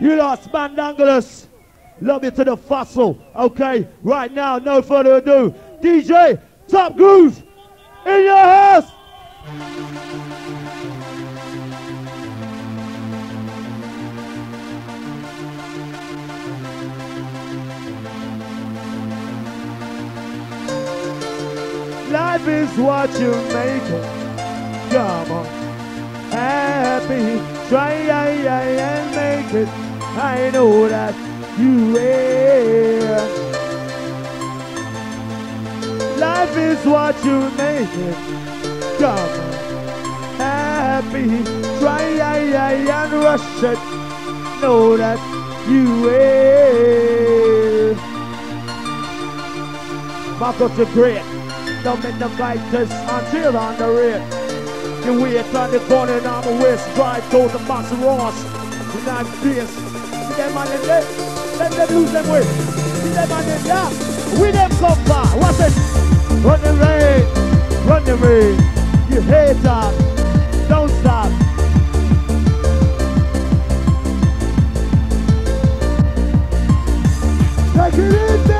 You lost Mandangulus. Love you to the fossil. Okay, right now, no further ado. DJ Top Groove in your house. Life is what you make it. Come on. Happy. Try and make it. I know that you will. Life is what you make it. Come. Happy. Try and rush it. Know that you will. Marcus the Great. Don't make the fighters until on the rear. You wait on the corner on the west drive towards the Master Ross. And I'm fierce. See them man in there? Let them lose them way. See them man in there? We them come far. What's it? Run the rain. Run the rain. You hater. Don't stop. Take it money.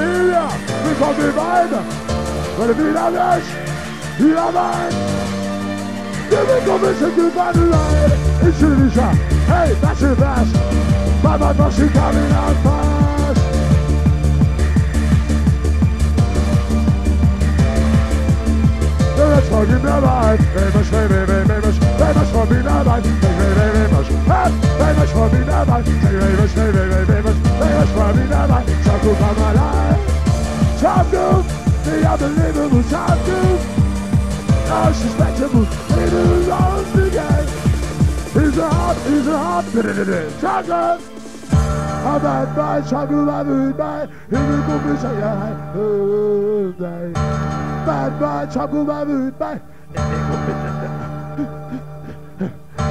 Alléluia. Puissance du vide. Relevez la lèche. Il avance. Devez tomber sur du manuel. Et sur lui ça. Hey, that's your best. Baba, that's your coming out. famous for being alive, famous, famous, famous, famous for being alive, famous, famous for being alive, famous, famous, famous, famous for being alive. Some do come alive, some do, the unbelievable, some do, unsuspectable, it is all again. He's a hot, he's a hot, chocolate. I'm at my chocolate, I'm at my, he's a good, he's a high, oh, Bad boy, chocolate, my good boy.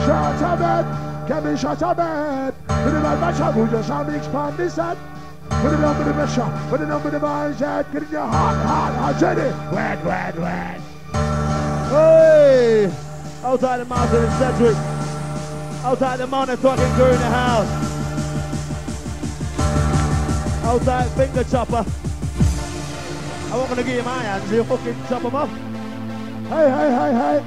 Shut up, man. Get me shut up, man. Put it on my chocolate, just how mix pan this up. Put it up with the pressure, put it up with the mindset, get in your heart, heart, heart, Jenny. Wet, wet, wet. Hey! Outside the mountain in Cedric. Outside the mountain talking girl in the house. Outside finger chopper. I wasn't gonna give you my hands, you fucking chop them off. Hey, hey, hey, hey.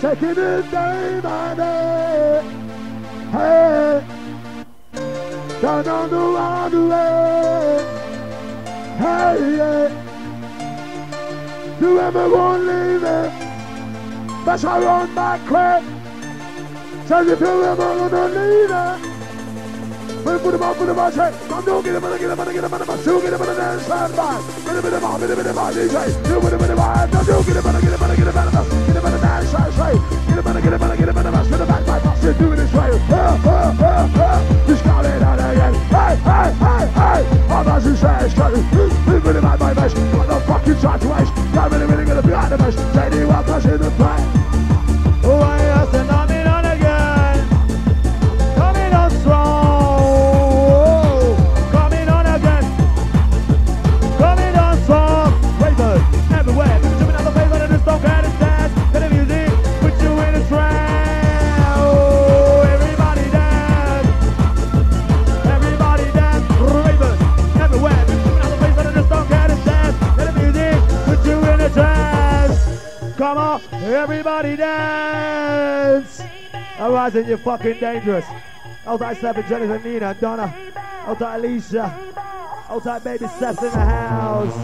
Taking it day by day. Hey. Down on the wrong way. Hey, yeah. Won't leave it. That's how on my crap. Says if you ever gonna leave it. Put put him on, put him on, say, come do get him, get him, get him, get him, do get him, and stand by. Get him, get him, get him, get him, DJ. Do him, get him, don't do get him, get him, get him, get him, get him, and dance, say, say. Get him, get him, get him, get him, spin the back, back, back, do it this way. Uh, uh, uh, uh. Just call it out again. Hey, hey, hey, hey. All that's he says, go. Leave me my my best. Got no fucking waste. Got really, really gonna be out the best. Say the one pushing the play. Everybody dance. Then you're fucking dangerous. Outside Seven, Jennifer, Nina, Donna. Outside Alicia. Outside Baby Steps in the house.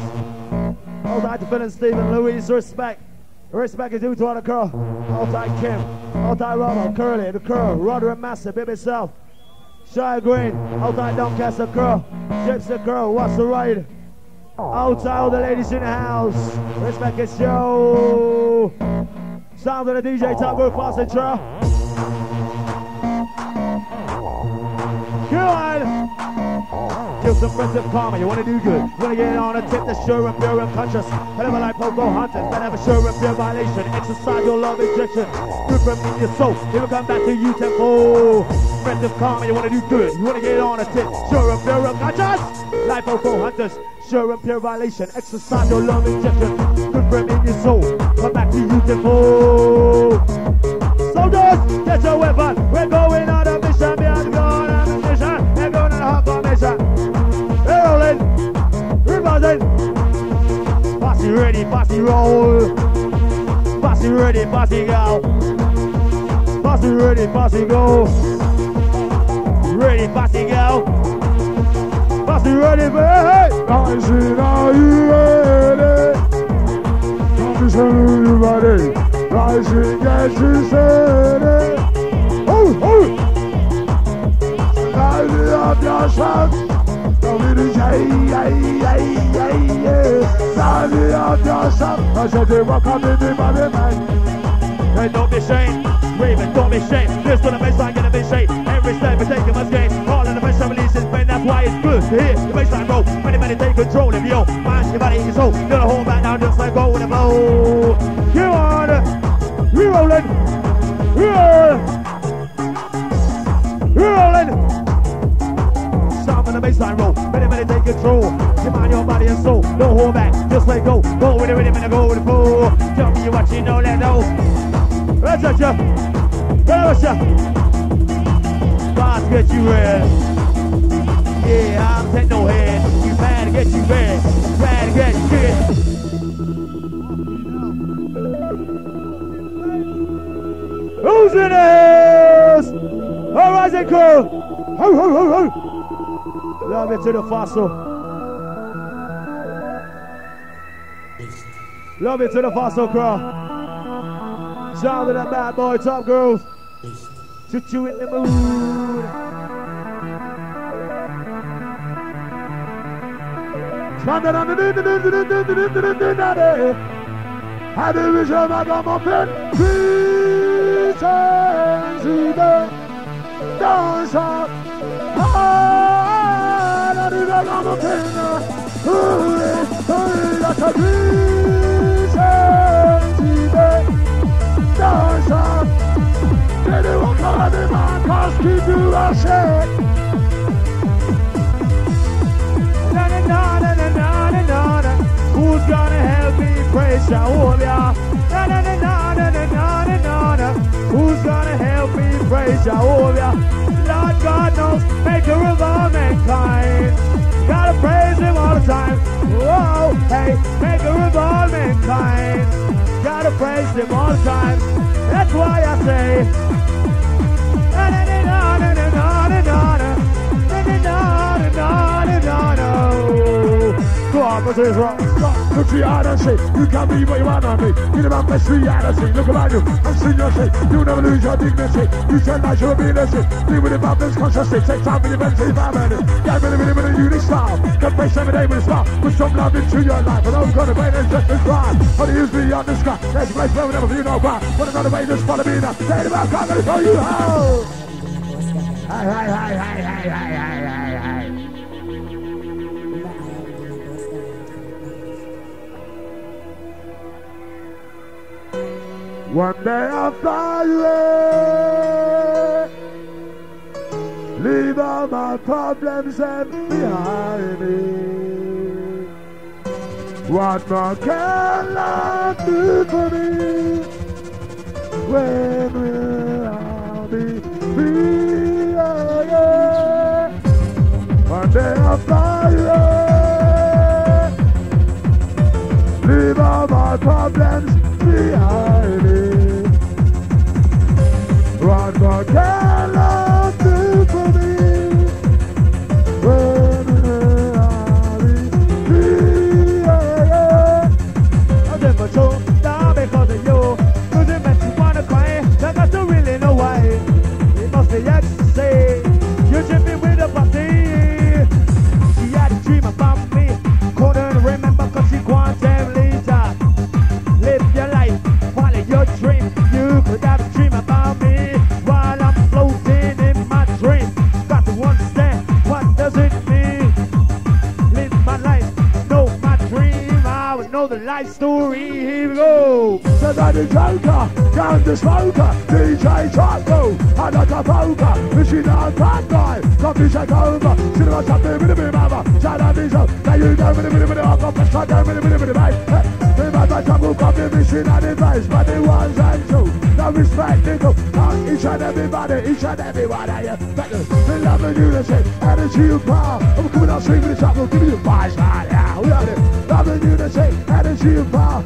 Outside to Phil and Stephen, Louise, respect. Respect is due to all the girl. Outside Kim. Outside Robo, Curly, the curl. Roderick Master, Baby Self. Shy Green. Outside Doncaster Curl. Gypsy Curl, what's the ride? Outside all the ladies in the house. Respect is show. Sound of the DJ Top Groove Concentrate. Go on. Kill some friends of karma. You wanna do good. You wanna get on a tip that's sure and pure and conscious. Whatever like Pogo Hunters, but a sure and pure violation. Exercise your love injection. Good from in your soul. Never come back to you tenfold. Friends of karma. You wanna do good. You wanna get on a tip. Sure and pure and conscious. Like Pogo Hunters. Sure and pure violation. Exercise your love injection. Good from in your soul. Come back to you tenfold. Soldiers, get your weapon. We're going on a mission. We are going on a mission. We're going on a hardcore mission. We're rolling. We're buzzing. Bossy ready, bossy roll. Bossy ready, bossy go. Bossy ready, bossy go. Ready, bossy go. Parce que je l'ai fait Dans les chinois, il est you les chinois, il va aller Dans les chinois, il est Oh, oh Dans les chinois, il est Sally out your shop, I said they were coming in my man. Hey, don't be ashamed, Raven, don't be ashamed. This one, the baseline, gonna be shape. Every step, every day, hear the baseline roll. Many, many take control of your mind, your body, your soul. Gonna hold back now, just like go with the flow. You on, we rolling, we rolling, we rolling. Sound of the baseline roll. Many, many take control. Your mind, your body, and soul. Don't hold back, just let go. Go with the rhythm and go with the flow. Tell me you know, let go. Let's touch ya. Let's touch ya. Boss, get you ready. Yeah, I'm techno head. You mad to get you ready. Mad to get you ready. Who's in the right, crew. Ho, ho, ho, ho. Love it to the fossil. Love it to the fossil crew. Shout to that bad boy, top girls. Put you in the mood. I do wish I had a muffin. Peace and see the dance up. I do wish I had a muffin. Hooray, hooray, that's a peace and see the dance up. Did you want to have a man? Cause keep you a shake. Praise Jehovah? Na, na, na, na, na, na, na, na, na. Who's gonna help me praise Jehovah? Lord God knows, maker of all mankind. Gotta praise him all the time. Whoa, hey, maker of all mankind. Gotta praise him all the time. That's why I say. Na, na, na, na, na, na, na, na, na, na. Na, na, na, na, na, na, na. Go on, what's this wrong? Look reality, you can be what you wanna be. You the man best. Look around you and see your shit. You never lose your dignity. You lies your ability. Be with the madness consciously. Take time with the mental family. Get with the minute with a unique style. Get face every day with a smile. Put some love into your life. And I'm gonna wait and just crime. But it is beyond the sky. There's a place where we never feel no crime. But another way, just follow me now. Say it about, I'm gonna show you how. Hi, hi, hi, hi, hi, hi, hi, hi, hi. One day I'll fly away, leave all my problems and behind me. What more can love do for me? When will I be free? Oh, yeah. One day I'll fly away, leave all my problems one more girl, love for me. Life story. Here we go. So that the Joker, down the smoker, DJ Taco, and like a poker, machine on bad guy, come to take over, have something with a bit of mama, me so, now you go with a bit of it, go press try down with a bit of it, mate. The man that trouble to machine and advice, but the ones and two, no respect, they go, on each and everybody, each and everybody, yeah, better, they love unity, energy you power, I'm coming out with the top, we'll give you the vibes, it, love the unity, energy you power,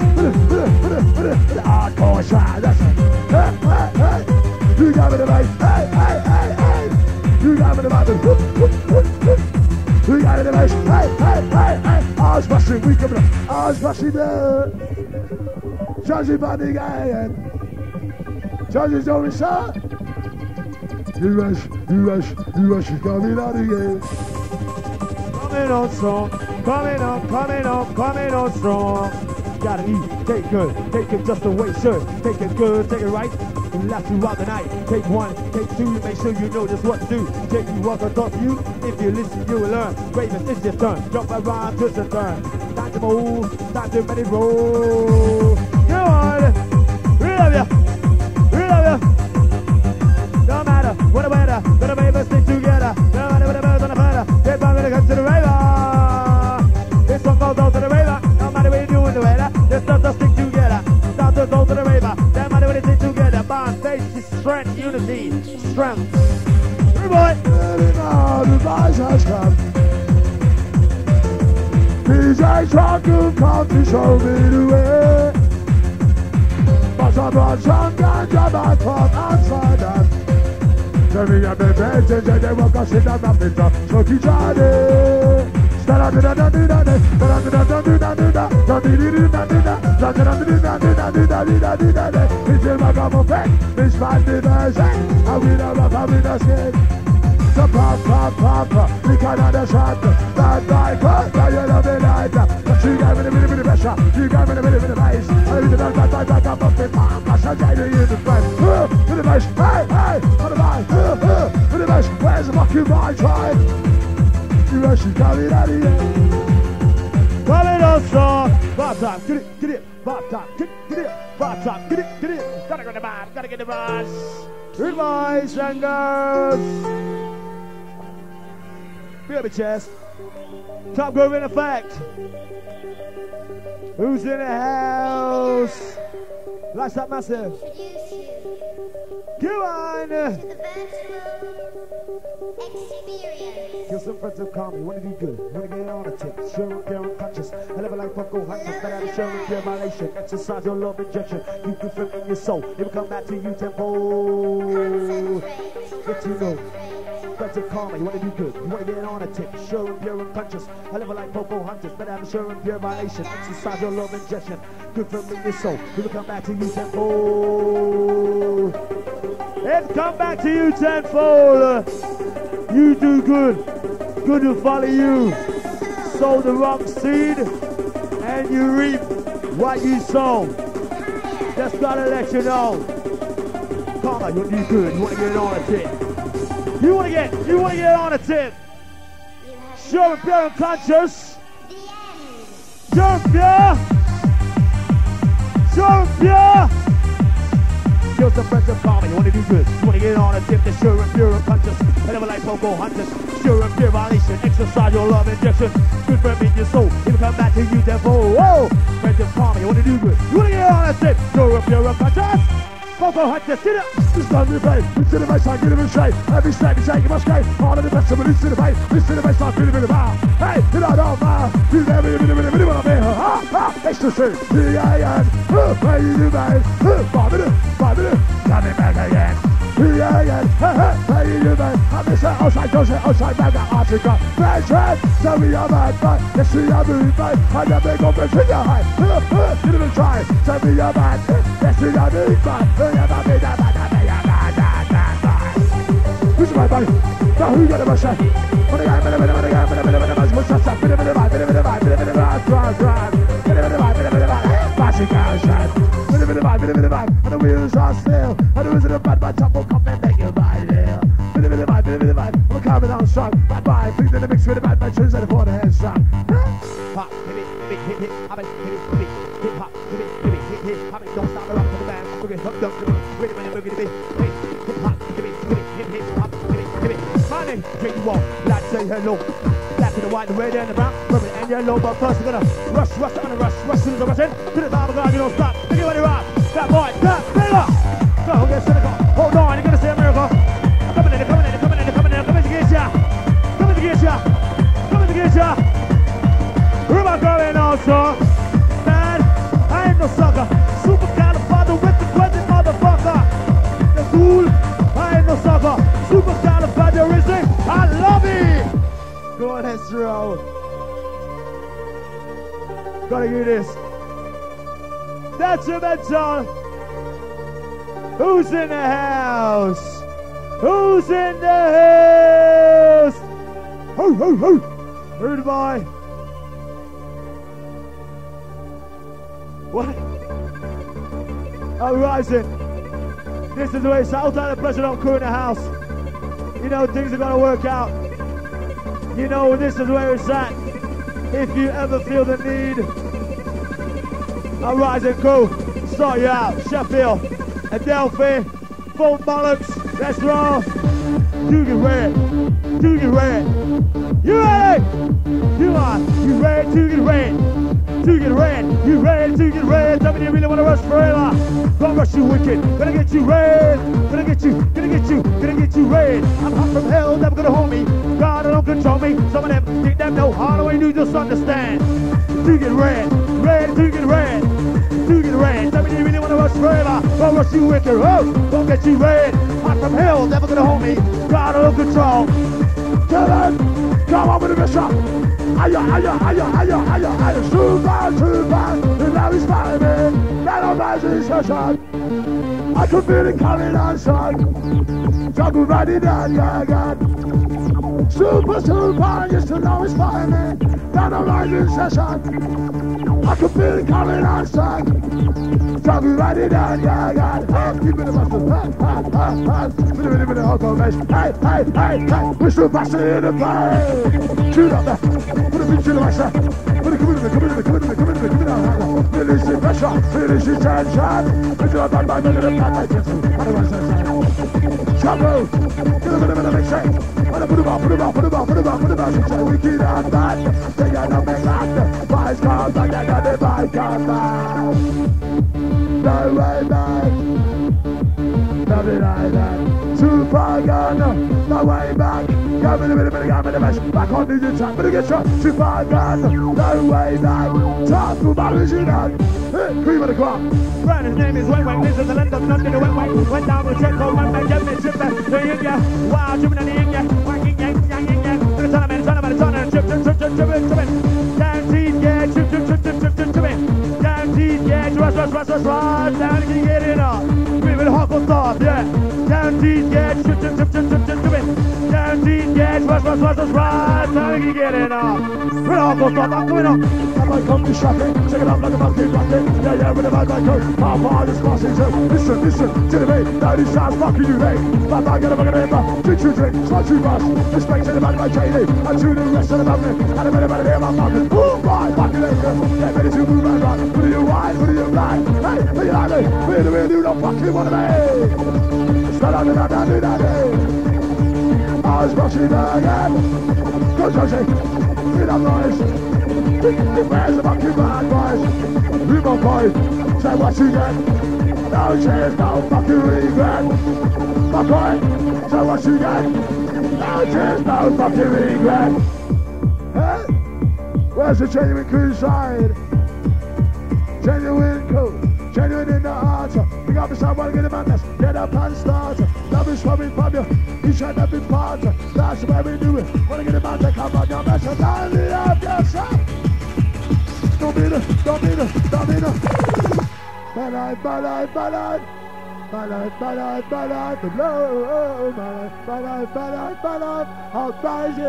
hardcore try, that's it, hey, hey, hey, you got me the hey, hey, hey, hey, you got me the bass, got me the hey, hey, hey, hey, Ours smashing, we coming up, ours smashing there, Jazzy Bunny again. Judges don't shot. You rush, you rush, you rush, you coming out again. Coming on coming on, coming on, coming on strong. Gotta eat, take good, take it just the way it should. Take it good, take it right. And last throughout the night. Take one, take two, make sure you know just what to do. Take you walk on top of you. If you listen, you will learn. Raven, it's your turn. Jump around, twist and turn. Time to move, time to let it roll. Go on, we love ya, we love ya. No matter what the weather, gonna make us stick together. No matter what the birds on the feather, I'm gonna come to the river. Strength, unity, strength. The rise has come. DJ Truck will come to show me the way. But I brought some ganja back from outside and Tell me I'm the best, and they walk us in the mountains of Chucky Johnny. Da da da da da, da da da da da da da, da da da da da da, Zaten adı dida dida dida dida dida de Hiçbir makam o pek Hiç maddi bezek Avina rap avina skin So pop pop pop Likan ada shot Bad boy cut Now you love me like that She gave me the mini mini pressure She gave me the mini mini bass I leave it on that time Back up up in my Gosh I gave you the friend Mini bass Hey hey On the line Mini bass Where's the fucking right side You know she got it out of here Vale nostro! Basta, get it, get it! Bob top, get it, get it. Bob top, get it, get it. Gotta go to the boss, gotta get the boss. Good boys and girls. Big up your chest. Top Groove in effect. Who's in the house? Lights up massive. Come on. Experience. Kill some friends and call me. Wanna do good? Wanna get on a tip? Sure, pure unconscious. I live a life of go hunters, but of sure and pure violation. Exercise your love injection. You can feel in your soul. It will come back to you tenfold. Get to know. Friends and call me. You wanna do good? You wanna get on a tip? Sure and pure unconscious. I live a life of go hunters, but of sure and pure violation. Exercise your love injection. Good for me, your soul. It will come back to you tenfold. It come back to you tenfold. You do good. Good will follow you. Sow the wrong seed and you reap what you sow. Just gotta let you know. Come on, you do good. You wanna get on a tip. You wanna get you wanna get on a tip. Sure. Sure and pure. Sure and pure. Kill some friends and family. You wanna do good. Wanna get on a tip. The sure and pure and conscious. I never like Poco hunters. Sure and pure violation. Exercise your love injection. Good for me, your soul. Will come back to you, devil. Whoa. Friends and family. You wanna do good. You wanna get on a tip. Sure and pure and Bobo had just did it. Just on the play, it's in the face, I get him in straight. Every step he's taking, must go. All of the best, but it's in the face, it's in the face, I feel a bit of power. Hey, you know, don't mind. You never, you never, you never, you never, ah, ah, it's the same. The iron, who pay you, man? Who, five minutes, five minutes, coming back again. The iron, ha, ha, pay you, man that? I'm just outside, outside, back at Africa. Red, so we are bad, but let's see mate. I never go for trigger high. Oh, oh, didn't try, we are bad. Let's see how move, mate. Oh, yeah, baby, da, ba, da, ba, ya, ba, da, da, da. Who's my buddy? Now who got the bus? What a guy, bit of it, what a guy, bit of it, bit of it, what's up, bit of it, bit of it, bit of it, bit of it, bit of it, drive, drive, bit of it, bit of it, bit of it, bicycle shine, bit of it, bit of it, bit of it, and the wheels are still, and the wizard of bad, bad chop will come and make you buy it. Bit of it, bit of it, bit of it, I'm coming on strong, bad things in the mix with the bad, bad tunes and the for the head strong. Hop, hip it, hip it, hip it, hop it, hip it, hip hip hop, hip it, hip it, hip hip, it, don't stop the rock to the band, move it, up, up, up, wait a minute, move it, hip it, hip hip hop, hip it, hip it, hip hip, hop, hip it, hip it. My name, Jake Wall, like say hello. Black and the white, the red and the brown, purple and yellow, but first we're gonna rush, rush, I'm gonna rush, rush to the rushing, to the top of God, you don't stop, you rock, that boy, that fella. So get cynical, get ya, coming to get ya. I going also? Man, I ain't no sucker. Super califragilistic motherfucker. The fool, I ain't no sucker. Super califragilistic, I love it. Go on, let's. Gotta hear this. That's your mental. Who's in the house? Who's in the house? Ho, ho, ho. Rude boy. What? I'm rising. This is the way South Island President crew in the house. You know things are gonna work out. You know this is where it's at. If you ever feel the need, I'm rising crew. Start you out. Sheffield, Adelphi, full bollocks. Let's roll. Do get red. Do get red. You ready? You are. You ready to get red? To get red. You ready to get me you really want to rush forever. Gonna rush you wicked. Gonna get you red. Gonna get you. Gonna get you. Gonna get you red. I'm hot from hell. Never gonna hold me. God I don't control me. Some of them think them how do I do just understand. To get red. Red to get red. To get red. You really want to rush forever. Gonna rush you wicked. Oh, gonna get you red. Hot from hell. Never gonna hold me. God don't control. Tell them, come on with the mission. Aya, aya, aya, aya, aya, aya, super, super, and now he's fighting, that amazing session. I can feel it coming on, son. Jungle riding down, yeah, God. Super, super, you still know it's fighting, that amazing session. I can feel it coming on, son. Jungle riding down, yeah. Hey, keep it a muscle, hey, hey, hey, hey. Minute, minute, minute, hold on, guys. Hey, hey, hey, hey. We're still passing in the play. Shoot up there. Put a beat to the master. Put a come in, come in, come in, come in, come in, come in. Finish the pressure, finish the tension. Put your bad mind under the bad mind. I don't want to Shadow, get a bit of a mix. Put him up, put him up, put him up, put him up, put him up. It's a wicked and bad. They are not make that. Vice cars, I got the bike on. No way back. Nothing like that. Super gun, no way back. Come in a minute, minute, come in a minute. Back on the track, but get shot. Super gun, no way back. Talk to my vision. Hey, cream of the crop. Right, his name is Wayne Wayne. This is the land of nothing. Went Wayne, went down the check, go one man, get me, chip back. The yin ya, wow, chipping on the yin ya, whacking yang, yang, yang, yang. To the ton of men, ton of men, ton of men, chip, chip, chip, chip, chip, chip, rush, rush, rush, rush. Down, can get up. We will hawk on yeah. Guaranteed, yeah, chip, chip, chip, chip, chip. Guaranteed, yeah, rush, rush, rush, rush, rush. Down, you can get it up. We'll hawk on top, I'm coming up. I might come to shopping, check it out like a monkey. Yeah, yeah, with a bad like her. How far this crossing to? Listen, listen, to the beat. Now these shots fucking you, mate. But I get a fucking neighbor. Drink, you drink, slut, you bust. Respect to the bad like Katie. And to the rest of the mountain. And a better, better, better, my mountain. Boom, boy, fucking later. Yeah, ready to move and run. What do you whine? What do you blind? Hey, what you like me? Where do you don't fucking want to be? Start on the night, I do that, hey. Again. Go, Josie. Feel that noise. Where's the fucking bad boys? River boy, say what you get. No chance, no fucking regret. My boy, say what you get. No chance, no fucking regret. Hey, where's the genuine crew side? Genuine cool, genuine in the heart. We got beside one get the madness, get up and start. Love is coming from you. Each and every part. That's where we do it. Wanna get about to come on your message and live yourself. Don't be the, don't be the, don't be the. My life, my life, my life. The blow. My life, my life, I'll rise it.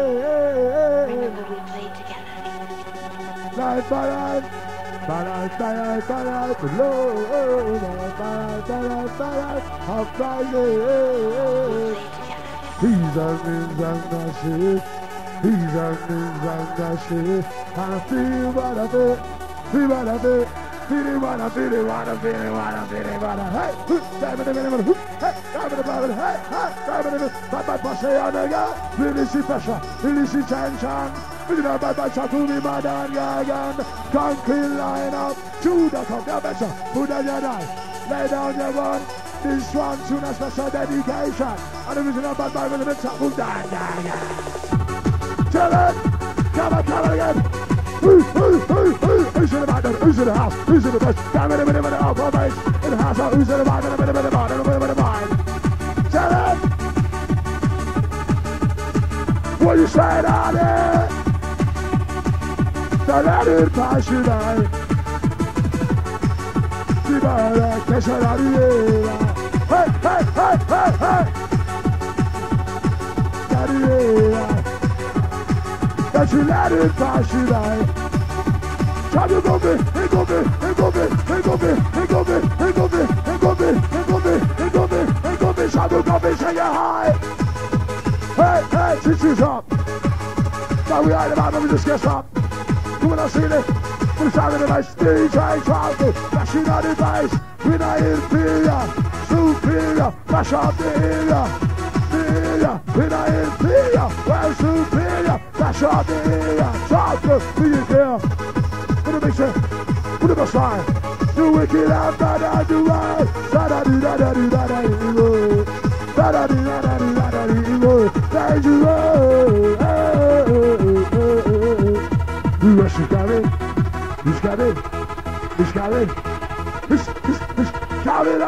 Remember we played together. Life, my. Balance, balance, balance, love, balance, balance, balance, I'm flying. These are things I'm not shit. These are things I'm not shit. I feel what I feel, feel what I feel. Feel what I feel, what I feel, what I feel, what I Hey, who's driving the minimum? Who's driving the minimum? Hey, hey, driving the minimum. Papa Pashe on the guy. Really see pressure, really see tension. Shakuri Madan Gagan, Concrete line up, Judah come down better, Buddha Jedi, lay down your one, this one soon as special dedication, and the reason about Bible and it's a Buddha Jedi. Tell it, come on, come on again. Who's in the bottom? Who's in the house? Who's in the bus? Come in a minute, minute, up, up, in the house. Who's in the bottom? A minute, minute, bottom, a minute, the bottom. Tell it. What you saying out? It you bala, che sarà di era. Hey, hey, hey, hey, hey. You it you go me, hey go me, hey hey go me, hey go me, hey go me, try to go me, say you high. Hey, hey, teachers up. Now we are about to just get up. Come on, I see it. Put the sound of the bass, DJ Charlie, flashing on the bass. We're not inferior, superior, mash up the area. Superior, we're not inferior, we're superior, mash up the area. Charlie, do you care? Put the mixer, put the bass line. You wicked out, da da do I, da da do da da do da da do. Da da do da da do da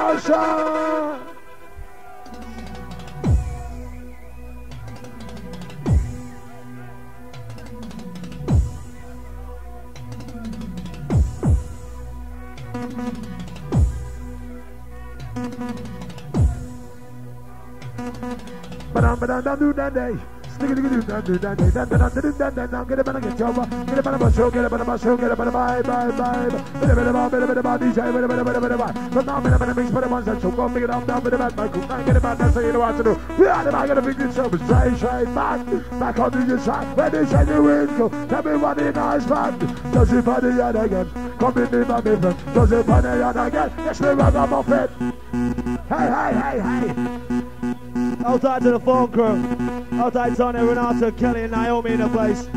it outside. Ba-dum, ba-dum, dum, do, dum, day. Do, dum, do, dum, day. Dum, dum, dum, do, dum, dum, dum. Get it, man, get your ba- Get up on the show, get up on the show, get up on the vibe, vibe, vibe. Bit of bit of vibe, bit of bit of vibe, DJ, bit of bit of bit of bit of vibe. But now bit of bit of mix, bit of one show, go pick it up, down, bit of bad, man. Cool, man, get about that, so you know what to do. We are of man, gonna pick this up, straight, straight, back, back onto your side. When they say the wind go, tell me what the nice man. Does it for the yard again? Come in, me, my friend. Does it for the yard again? Yes, me, my it. Hey, hey, hey, hey. Outside to the phone crew. Outside Tony, Renato, Kelly, and Naomi in the place.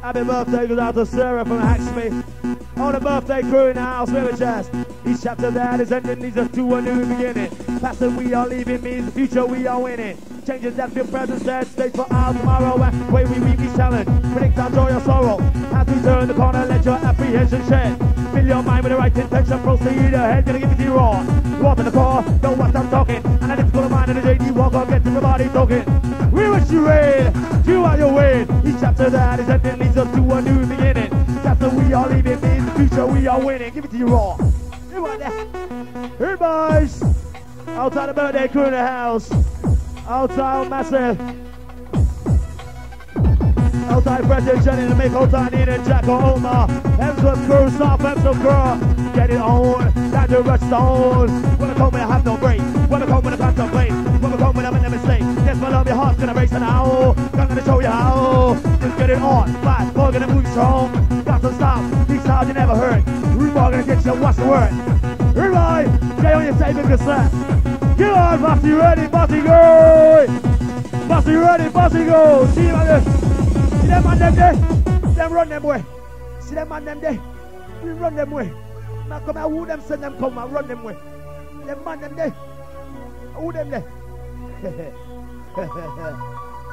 Happy birthday goes out to Sarah from Hacksmith. On the birthday crew in the house, a chest. Each chapter that is ending leads us to a new beginning. Past that we are leaving means the future we are winning. Changes that feel present, set stage for our tomorrow. And way we each challenge, predict our joy or sorrow. As we turn the corner, let your apprehension shed. Fill your mind with the right intention, proceed ahead, gonna give it to you raw. Walk in the car, know what I'm talking. And a mind in the JD Walker, get to the body talking. We wish you in, you are your way. Each chapter that is ending leads us to a new beginning. Chapter we are leaving means the future we are winning. Give it to you raw. You want that? Hey boys! Outside the birthday crew in the house. Outside massive. Outside Brendan, Jenny, to make outside Nina, Jack, or Omar. Hemsworth crew, South Hemsworth crew. Get it on, down to rush stone. When I come I have no break. When I come when I I a mistake. Yes, my love, your heart's gonna race hour. I'm gonna show you how. Just get it on, fast, we're gonna move strong. Got to stop, these sounds you never heard. We're gonna get you, what's the word? Rewind, stay on your safe and cassette. Get on, Bossy, ready, Bossy, go! Bossy, ready, Bossy, go! See man. See them man them there? Them run them way. See them man them there? We run them way. Now come out, who them send them come and run them way. Them man them there? Who them there?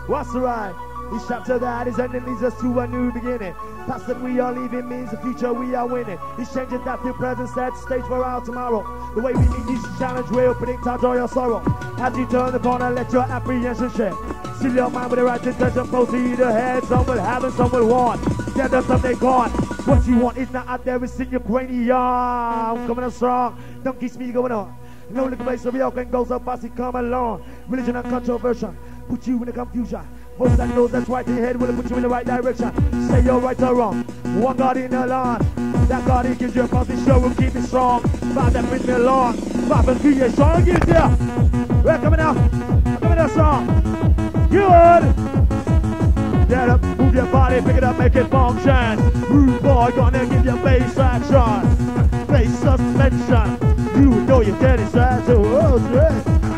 What's right? Each chapter that is ending leads us to a new beginning. Past that we are leaving means the future we are winning. These changes that feel present set stage for our tomorrow. The way we meet each challenge will predict our joy or sorrow. As you turn the corner, let your apprehension share. Seal your mind with the right intention, proceed ahead. Some will have and some will want. Yeah, that's something they got. What you want is not out there, it's in your cranium. I'm coming on strong. Don't keep me going on. No little place of your can goes up as it come along. Religion and controversial put you in a confusion. Most that knows that's right in head will put you in the right direction. Say you're right or wrong. One God in the land. That God he gives you a positive show will keep it strong. Five that brings me along. Five and three years strong. It there. We're coming out. Coming out strong. Good. Get up, move your body, pick it up, make it function. Rude boy, gonna give you bass action. Bass suspension. You know you're getting sad, so oh.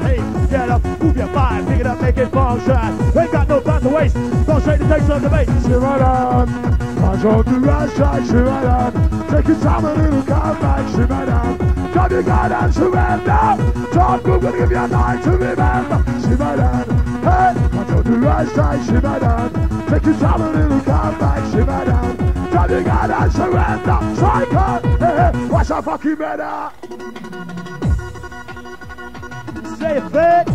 Hey, get up, move your body, pick it up, make it function. Ain't got no time to waste. Go straight to take some debate. Shiver on, control the rush, I shiver on. Take your time, a little come back, shiver on. Come you God and surrender. Talk, we're gonna give a night to remember. Shiver on. Hey, control the rush, I shiver on. Take your time, a little come back, shiver on. You God and surrender. On, hey, hey, watch out, fucking better. Say fit,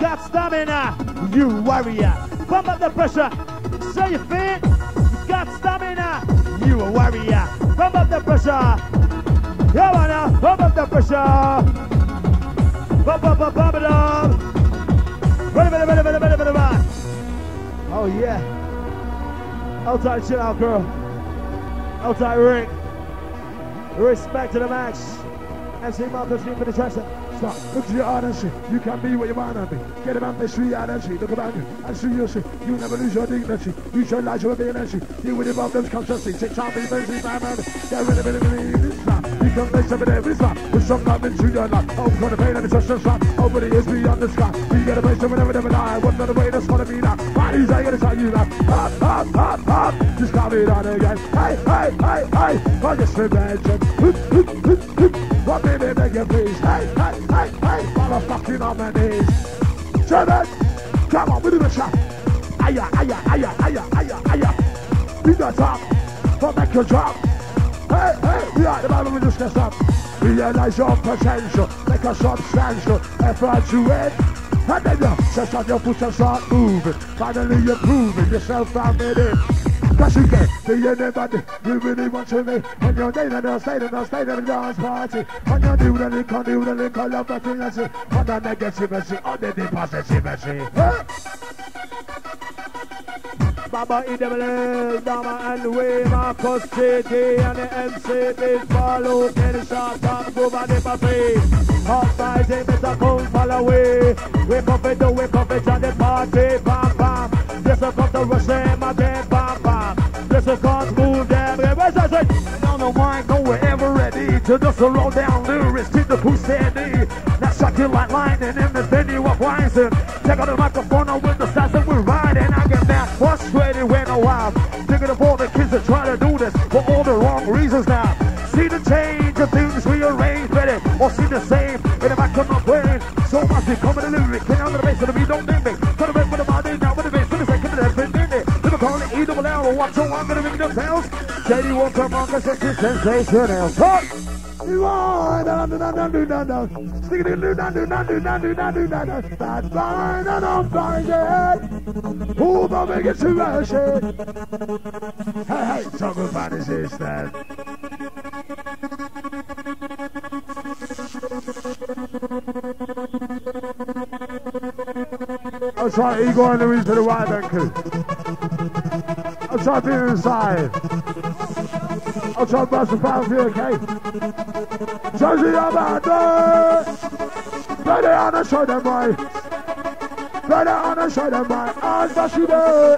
got stamina, you warrior. Pump up the pressure. Say fit, got stamina, you a warrior. Pump up the pressure. Yeah, man, now, pump up the pressure. Pump up, pump, pump it up. Ready, ready, ready, ready, ready, ready, ready. Oh yeah. Outside chill out, girl. Outside ring. Respect to the max. MC Marcus Green for the treasure. Stop. Look to your honesty. You can be what you wanna be. Get about the street energy. Look about you and see you see. You never lose your dignity. You show light your ability. Deal with your problems consciously. Take time, be busy, man. Get rid of it, it, it's not. You can make something every spot. With some your life. Oh, gonna pain and it's just a shot. Nobody is beyond the sky. We get a place whenever never never die. What's the way that's gonna be now? Body's I gotta tell you that. Hop, hop, hop, hop. Just call it on again. Hey, hey, hey, hey. I just imagine. Hoop, hoop, hoop, hoop. What baby, beg you please. Hey, hey, hey, hey. Motherfucking on my knees. German, come on, we do the shot. Aya, aya, aya, aya, aya, aya. Beat the top, but make your drop. Hey, hey, we are the man we just get up. Realize your potential, make a substantial effort to it. And then you set on your foot and start moving. Finally you're proving yourself out with. Cause you get the anybody you really want to me On your day and the state and the state of the dance party On your do the link, on the all of the On the negativity, on the positivity huh? Baba the middle, Dama and Way, Marcus JD and the MC Big follow, Kenny Sharp, Top Groove and the Buffet. Hot guys, they better come follow away. Wake up and do, wake up and the party, bam bam. This will come to rush them again, bam bam. This will come move them, where's that right? No, no mind, no, we're ever ready To just roll down lyrics, keep the push steady Now shot you like lightning in the venue of Winston Check out the microphone much becoming a lyric Can on the bass the beat, don't make with the body, now with the bass the second, E double L Watch so I'm gonna ring the bells JD won't on, cause it's sensational Talk! You are Who the Hey hey talk about his sister I'll try Igor and Louise to the right I'll try being inside I'll try busting pound for you, okay? Josie Amanda! Ready on the shoulder, boy! Ready on the shoulder, boy! I'm Bashi there!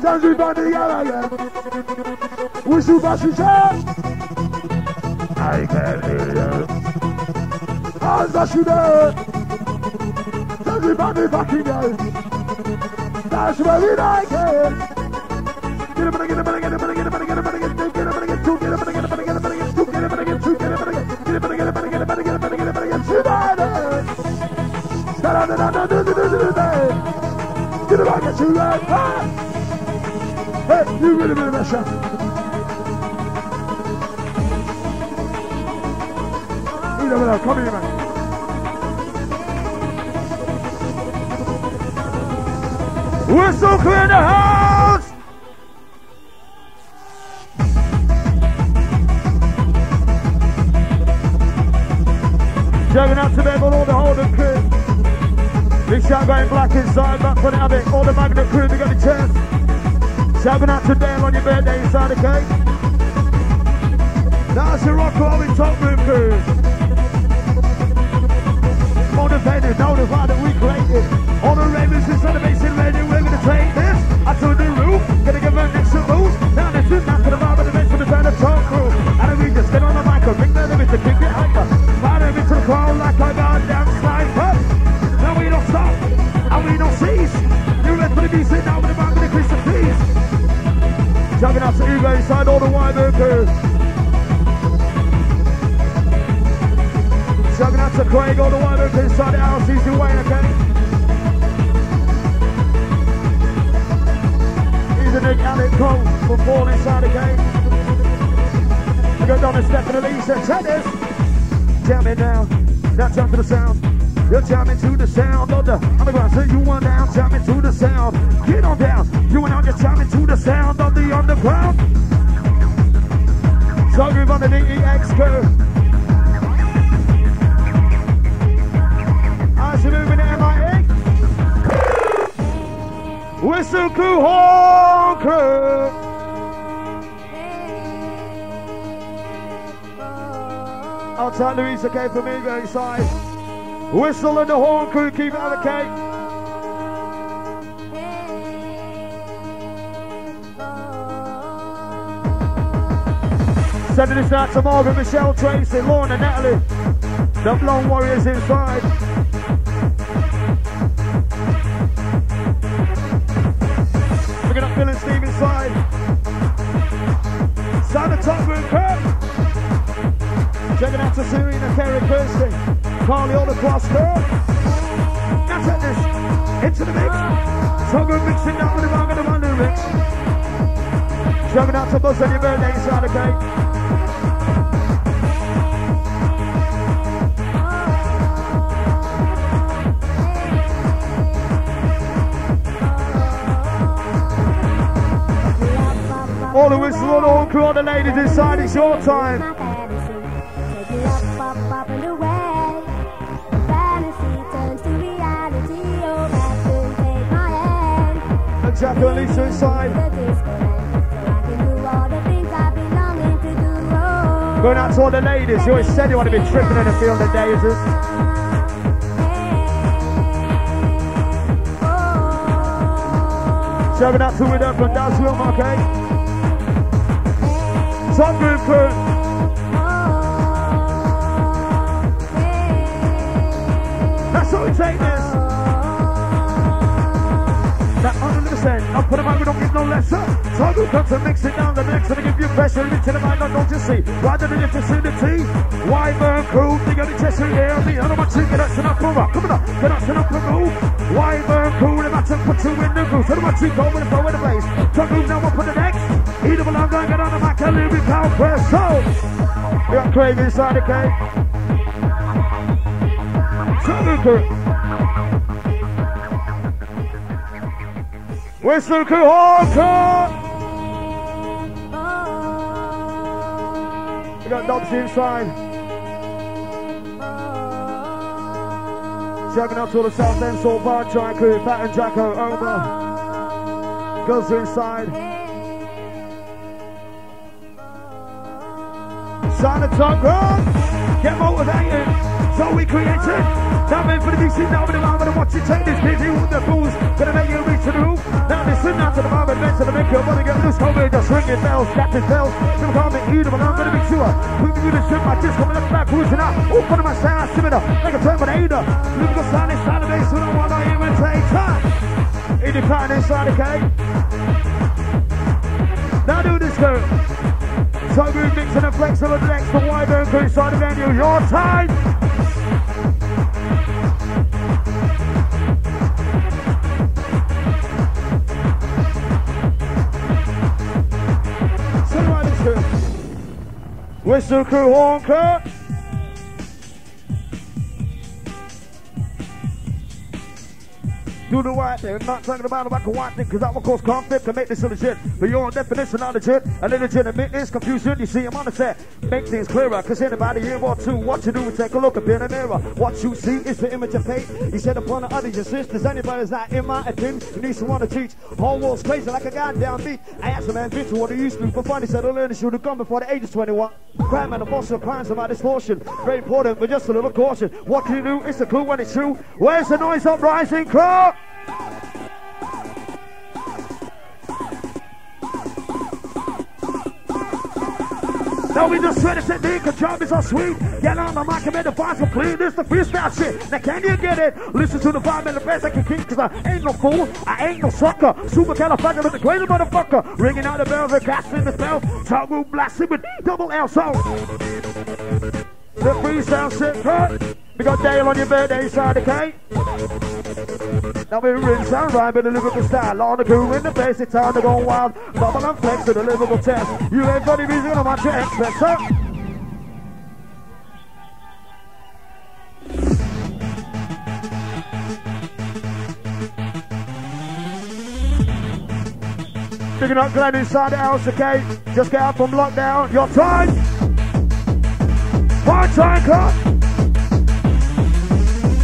Josie Van the Gallagher! Whistle Bashi I can't hear you! I'm Bashi there! Josie The fucking girl! That's where we like it! Get up and get up and get up and get up and get up and get up and get up and get two, get up and get up and get up and get two, get up and get two, get up and get get up and get up and get up and get up and get up and get two, Get up and get up and get up and get up and get it to right back. Hey, you really, really mess up. Either way, come here, man. Whistle clear the house! Jumping out to them all the Holden crew. Big shout going black inside, back for the it. All the magnet crew, we got the chance. Shouting out to them on your birthday inside the cake. That's the rock in top room crew. Motivated, notified that we created. Whistle and the horn crew keep it on the cake. Sending this out to Margaret, Michelle, Tracy, Lorna, Natalie. The Blonde Warriors inside. Picking up Bill and Steve inside. Sound the top room curve. Checking out to Serena Kerry Kirsty. Carly all across curve. Now take this into the mix. So good mixing down with the bang of the Monday mix. Jumping out to Buzz on your birthday inside the cake. All the whistle, all the all the ladies inside, it's your time. Jacko and Lisa inside. Going out to all the ladies, you always said you want to be tripping in the field of daisies. Shouting out to Widow from Dasville, okay? Sunroof crew. That's how we take this. 100%. I'll put them out, we don't give no lesser. So we come to mix it down the next and give you pressure into the mind, don't you see? Rather than if you see the tea. Why burn crew? They got the chest in the I don't want to get up to up over. Come on, get up to up move. Why burn crew? They to put you in the groove. So I don't want to go the in the place. So move now, we'll put the next. Either belong going get on the mic and leave it pound press. So, we got Craig inside the cake. Seven Whistle crew. We got Dobsy inside. Checking out to the South End Soul Bar Giant crew, Pat and Jacko, over. Girls inside. Sign the top run. Get motivated. So we created. Now meant for the DC, now with the moment of watch you take this busy with the fools. Gonna make you reach to the roof. Now listen now to the moment, meant to the make your body get loose. Come just ringing bells, captain bells. Some call me Edom, and I'm gonna make sure. Moving you to ship my disc, coming up back, cruising out. Open my sound, similar, like a Terminator. Leaving the sound inside the base, we don't want to imitate. Time. In the car inside the cave. Now do this, girl. So good mix and a flex of the next for Wyburn crew side of venue. Your time. Whistle crew, horn Do the right thing. I'm not talking about about the white thing, because I will cause conflict to make this legit. But your own definition not legit. A legitimate is confusion. You see, I'm on the set. Make things clearer, because anybody here or two, what you do is take a look up in the mirror. What you see is the image of fate. You said upon the others, your sisters. Anybody's not in my opinion, you need someone to teach. Whole world's crazy like a goddamn beat. I asked a man, Victor, what he used to for fun. He said, I learned to shoot a gun before the age of 21. Crime and abortion, crimes about distortion. Very important, but just a little caution. What can you do? It's a clue when it's true. Where's the noise uprising crowd? Now we just ready to think a job is so sweet. Get on the mic and make the vibes complete. This the freestyle shit. Now can you get it? Listen to the vibe and the bass I can keep cause I ain't no fool. I ain't no sucker. Super the greater motherfucker. Ringing out the bells and casting the spell. Room blasting with double L so. The freestyle shit cut. We got Dale on your birthday side, okay? Now we're in sound rhyme with a lyrical style. On the crew in the face, it's time to go wild. Bubble and flex to the lyrical test. You ain't got funny music on my chest, huh? Picking up Glenn inside the house, okay? Just get out from lockdown. Your time. One time, cut.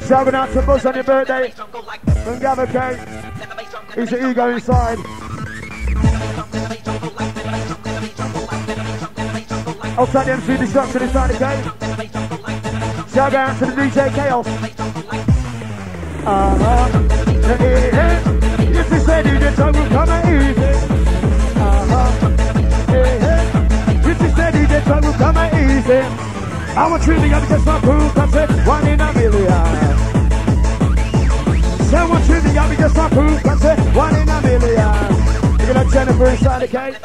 Shouting out to Buzz on your birthday. From Gavin K. He's the ego inside. Outside the MC Destruction inside the game. Shout out to the DJ Chaos. Uh-huh. If you said you did, so will come easy. Uh-huh. If you said you did, so will come easy. I want you to be just my proof, that's it, one in a million. Say I want you to be just my proof, that's it, one in a million. Look at that Jennifer inside the cake.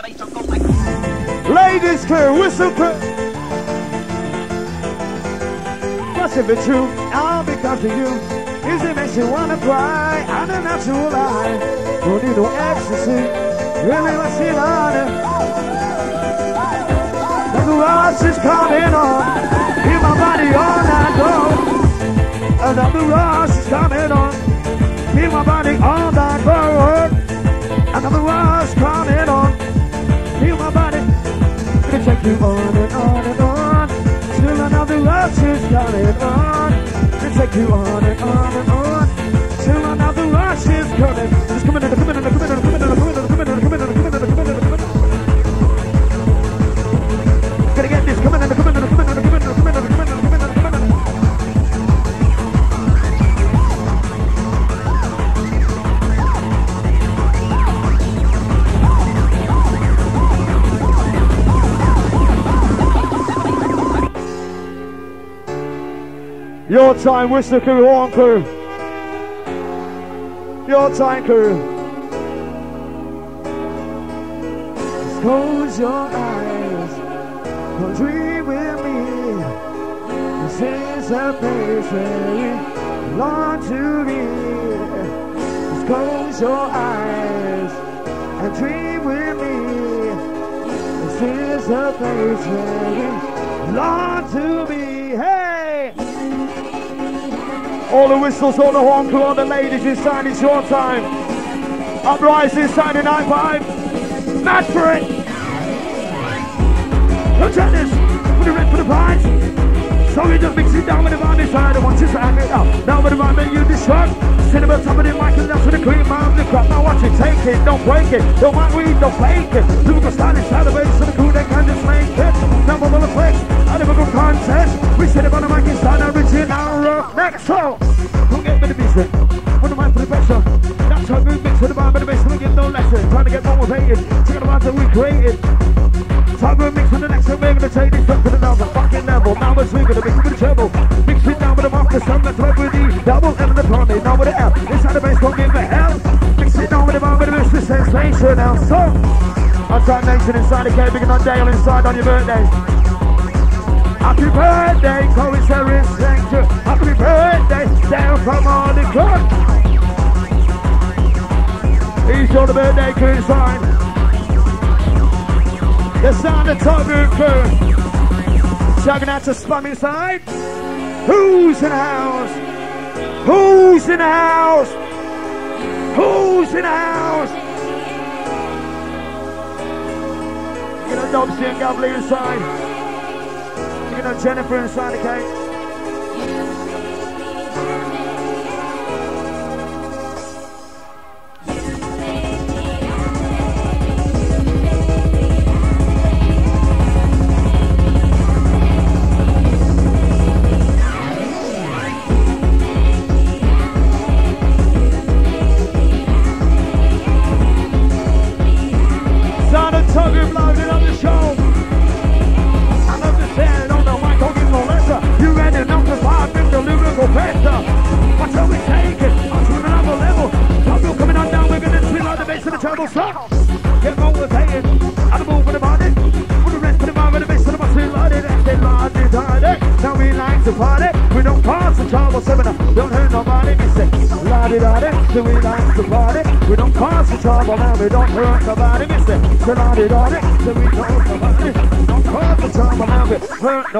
Ladies crew, whistle crew. What's if it's true? I'll be come to you. Is it makes you wanna cry? I'm a natural lie. Don't need no ecstasy. Really, what's it on rush is coming on. Feel my body all night long. Another rush is coming on. Feel my body all night long. Another rush coming on. Feel my body. Gonna take you on and on and on. Still another rush is coming on. Gonna take you on and on and on. Till another rush is coming. Just coming in, coming in, coming in, coming in, coming in, coming Your time, Worcester crew, Horn crew. Your time, crew. Just close your eyes. Come dream with me. This is a place where we belong to be. Just close your eyes and dream with me. This is a place where we belong to be. Hey! All the whistles, all the horn all the ladies inside, it's your time. Uprising, Saturday Night Vibe. Mad for it. Look at this. Put it red for the prize. So we just mix it down with the vibe inside. I want you to act it up. Now with the vibe you destruct. Cinema top of the mic and that's for the cream of the crap. Now watch it, take it, don't break it. Don't mind read, don't fake it. Lyrical style inside the base, so the crew that can just make it. Now bubble effects, I never go contest. We sit up on the mic inside, original next song. Don't get me the music. Put the mind for the pressure. That's we mix with the vibe and the bass. We give no lesson. Trying to get motivated. Check out the vibes that we created. Time to mix with the next and we're gonna take this up to another fucking level. Now we're swinging the mix with the treble. Mix it down with the the sun, the thread with the double M and the party, now with the F. Inside the bass, don't give a hell. Mix it down with the bar with the boost, the sensation now. So, outside nation inside the cave, big on Dale inside on your birthday. Happy birthday, thank you. Happy birthday, down from all the club. He's on the birthday crew sign. The sound of Group crew. Out to Spum inside. Who's in the house? Who's in the house? Who's in the house? Get a Dobsy and Gavley inside. Get a Jennifer inside the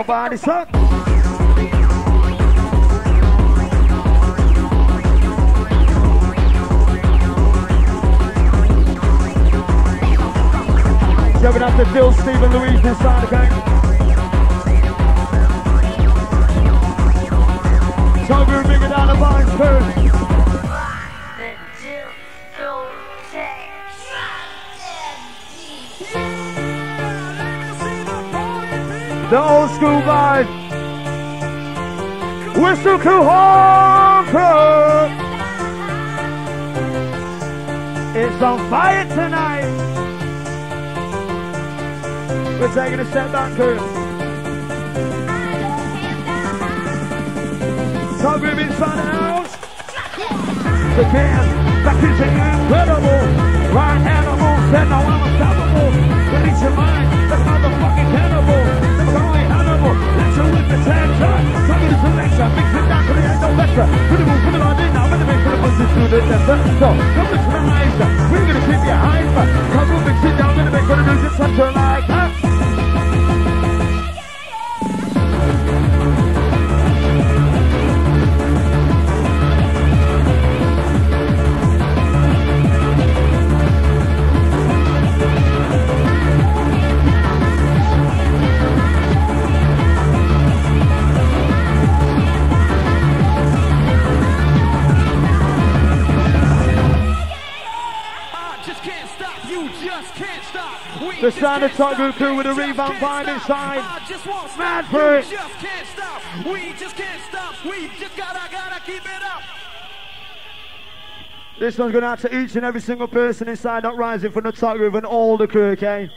nobody, son. Jumping up to Phil, Stephen, Louise inside the gang. Toby bigger down the vines first. The old school vibe. Whistle to honker. It's on fire tonight. We're taking a step back, crew. Top Groove inside the house. The can back is incredible. Right animal said no I'm unstoppable. Release your mind, that's motherfucking cannibal. Never gonna of the selection, mix it down to the end of lecture. Put the move for the line in now, with the mix for the buses through the desert. So, come to the eyes. We're gonna keep you hype. Top Groove mix it down, with the mix for the news, it's something like that. The sound of can't Top. Group crew with a can't vibe inside. Just. Mad for it. just can't stop. We just can't stop. We just gotta, gotta keep it up. This one's going out to each and every single person inside that rising from the Top Groove and all the crew, okay?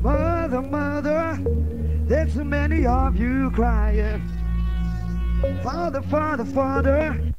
Mother, mother, there's so many of you crying. Father, father, father,